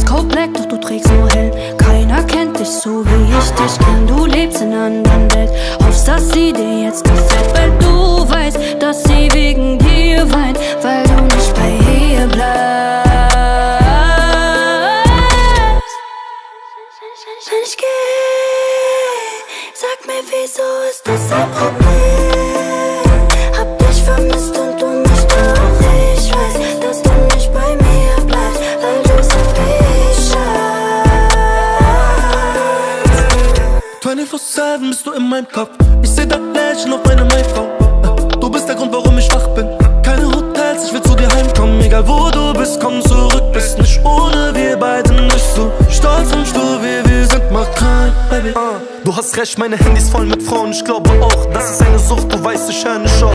Dresscode black, doch du trägst nur hell. Keiner kennt dich so wie ich dich kenn. Du lebst in einer anderen Welt. Hoffst, dass sie dir jetzt gefällt, weil du weißt, dass sie wegen dir weint, weil du nicht bei ihr bleibst. Ich geh, sag mir, wieso ist das ein Problem? 24-7 bist du in meinem Kopf. Ich seh dein Lächeln auf meinem iPhone. Du bist der Grund, warum ich wach bin. Keine Hotels, ich will zu dir heimkommen. Egal wo du bist, komm zurück. Bist nicht ohne wir beide nicht so stolz und stur wie wir sind. Mach kein Baby. Du hast recht, meine Handys voll mit Frauen. Ich glaube auch, das ist eine Sucht. Du weißt, ich höre nicht auf.